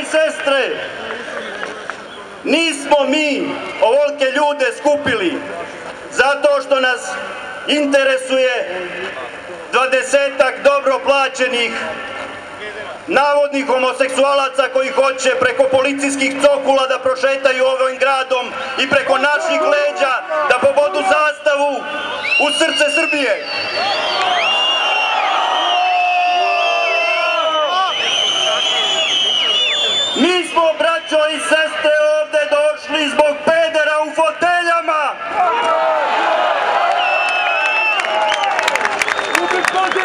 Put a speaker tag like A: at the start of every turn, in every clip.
A: i sestre, nismo mi ovolike ljude skupili zato što nas interesuje dvadesetak dobro plaćenih navodnih homoseksualaca koji hoće preko policijskih cokula da prošetaju ovim gradom i preko naših leđa da u srce Srbije. Mi smo, braćo i sestre, ovde došli zbog pedera u foteljama.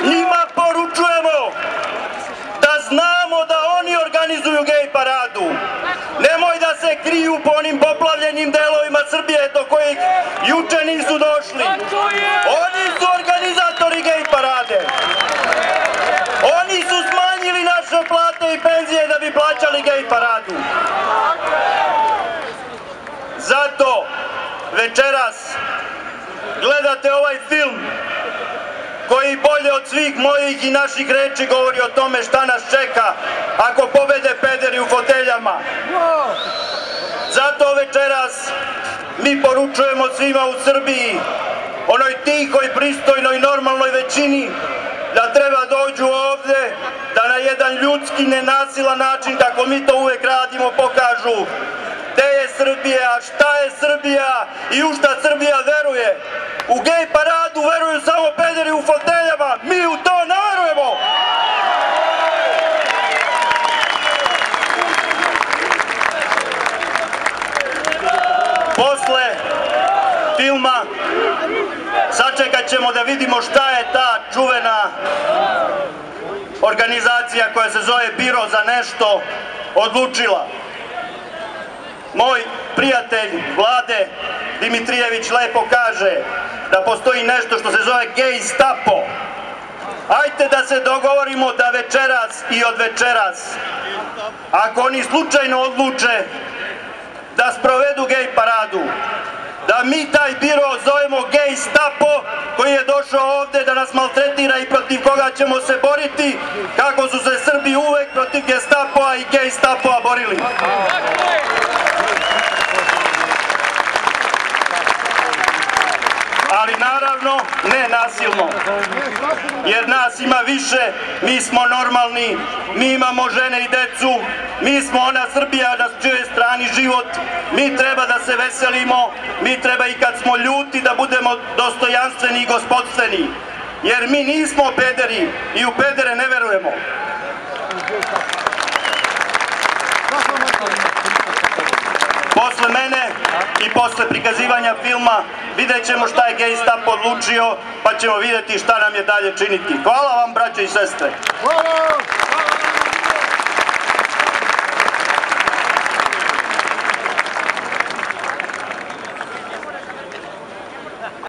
A: Njima poručujemo da znamo da oni organizuju gej paradu. Se kriju po onim poplavljenim delovima Srbije do kojih juče nisu došli. Oni su organizatori gej parade. Oni su smanjili naše plate i penzije da bi plaćali gej paradu. Zato večeras gledate ovaj film koji bolje od svih mojih i naših reči govori o tome šta nas čeka ako pobede pederi u foteljama. Večeras mi poručujemo svima u Srbiji, onoj tihoj, pristojnoj, normalnoj većini, da treba dođu ovde, da na jedan ljudski, nenasilan način, kako mi to uvek radimo, pokažu gde je Srbija, šta je Srbija i u šta Srbija veruje. U gej paradu veruju samo pederi u foteljama, mi u to ne verujemo! Posle filma sačekat ćemo da vidimo šta je ta čuvena organizacija koja se zove Biro za nešto odlučila. Moj prijatelj Vlade Dimitrijević lepo kaže da postoji nešto što se zove gej stapo. Ajte da se dogovorimo da večeras i od večeras, ako oni slučajno odluče da sprovedu gej paradu, da mi taj biro zovemo gej stapo koji je došao ovde da nas maltretira i protiv koga ćemo se boriti kako su se Srbi uvek protiv gestapoa i gej stapoa borili. Ali naravno ne nasilno. Jer nas ima više, mi smo normalni, mi imamo žene i decu, mi smo ona Srbija na čijoj strani život, mi treba da se veselimo, mi treba i kad smo ljuti da budemo dostojanstveni i gospodstveni. Jer mi nismo pederi i u pedere ne verujemo. Posle mene i posle prikazivanja filma vidjet ćemo šta je Gejstap odlučio, pa ćemo vidjeti šta nam je dalje činiti. Hvala vam, braće i sestre.